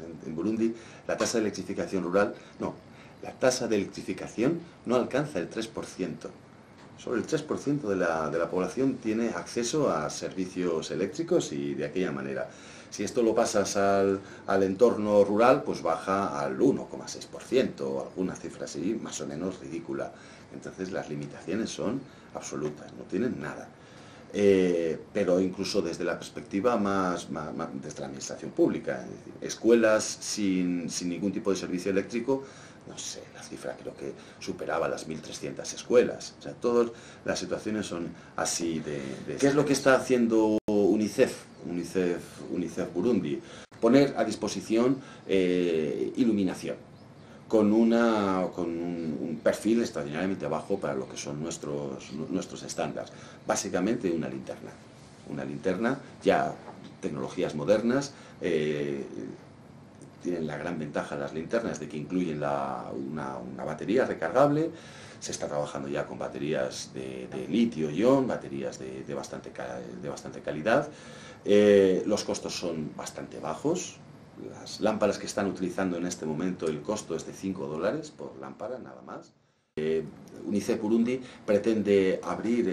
en, Burundi la tasa de electrificación rural, no, la tasa de electrificación no alcanza el 3%. Solo el 3% de la, de la población tiene acceso a servicios eléctricos y de aquella manera. Si esto lo pasas al, al entorno rural, pues baja al 1,6% o alguna cifra así, más o menos ridícula. Entonces las limitaciones son absolutas, no tienen nada. Eh, pero incluso desde la perspectiva más, desde la administración pública, escuelas sin, sin, ningún tipo de servicio eléctrico, no sé, la cifra creo que superaba las 1.300 escuelas. O sea, todas las situaciones son así de, ¿Qué es lo que está haciendo UNICEF, UNICEF, UNICEF Burundi? Poner a disposición eh, iluminación con, una, con un, perfil extraordinariamente bajo para lo que son nuestros, nuestros estándares. Básicamente una linterna. Una linterna, ya tecnologías modernas, eh, tienen la gran ventaja las linternas de que incluyen una, batería recargable, se está trabajando ya con baterías de, litio-ion, baterías de, bastante, de bastante calidad, eh, los costos son bastante bajos, las lámparas que están utilizando en este momento, el costo es de 5 dólares por lámpara, nada más. Eh, UNICEF Burundi pretende abrir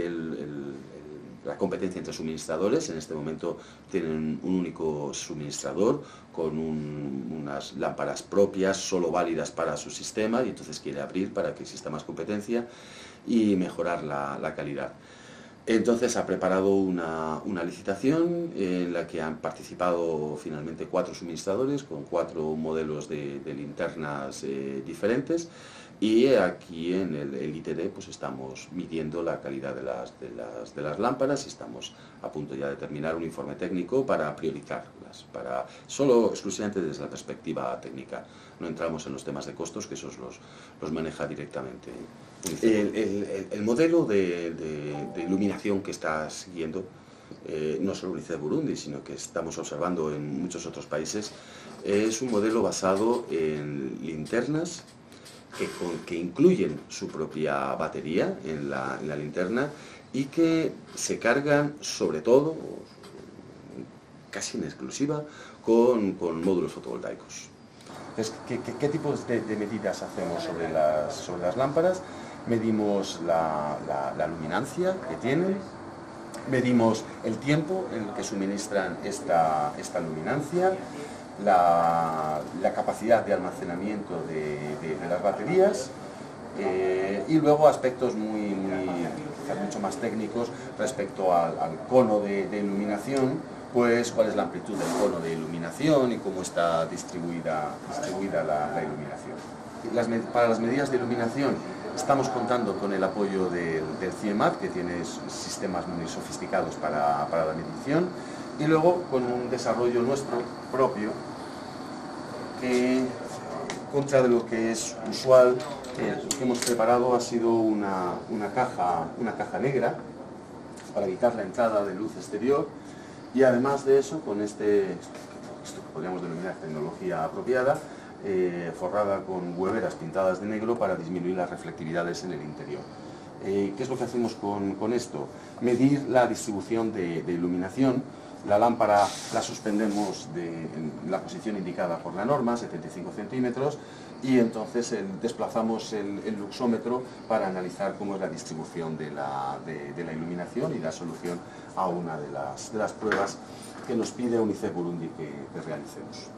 la competencia entre suministradores. En este momento tienen un único suministrador con unas lámparas propias, solo válidas para su sistema, y entonces quiere abrir para que exista más competencia y mejorar la calidad. Entonces ha preparado una, licitación en la que han participado finalmente cuatro suministradores con cuatro modelos de, linternas eh, diferentes y aquí en el, ITD pues estamos midiendo la calidad de las, de, las, lámparas y estamos a punto ya de terminar un informe técnico para priorizarlas, para, solo exclusivamente desde la perspectiva técnica. No entramos en los temas de costos, que esos los, los maneja directamente. El, modelo de, iluminación que está siguiendo, eh, no solo UNICEF Burundi, sino que estamos observando en muchos otros países, es un modelo basado en linternas que, incluyen su propia batería en la, linterna y que se cargan sobre todo, casi en exclusiva, con, módulos fotovoltaicos. ¿qué, tipos de, medidas hacemos sobre las, lámparas? Medimos la, luminancia que tienen, medimos el tiempo en el que suministran esta luminancia, la, capacidad de almacenamiento de, las baterías eh, y luego aspectos muy, mucho más técnicos respecto al, cono de, iluminación, pues cuál es la amplitud del cono de iluminación y cómo está distribuida, distribuida la, iluminación. para las medidas de iluminación estamos contando con el apoyo del, del CIEMAT, que tiene sistemas muy sofisticados para, para la medición, y luego con un desarrollo nuestro propio que contra de lo que es usual lo que hemos preparado ha sido una, caja, una caja negra para evitar la entrada de luz exterior y además de eso con este esto que podríamos denominar tecnología apropiada eh, forrada con hueveras pintadas de negro para disminuir las reflectividades en el interior. Eh, ¿Qué es lo que hacemos con, esto? Medir la distribución de iluminación la lámpara la suspendemos en la posición indicada por la norma, 75 centímetros, y entonces desplazamos el, luxómetro para analizar cómo es la distribución de la, iluminación y la solución a una de las, pruebas que nos pide UNICEF Burundi que realicemos.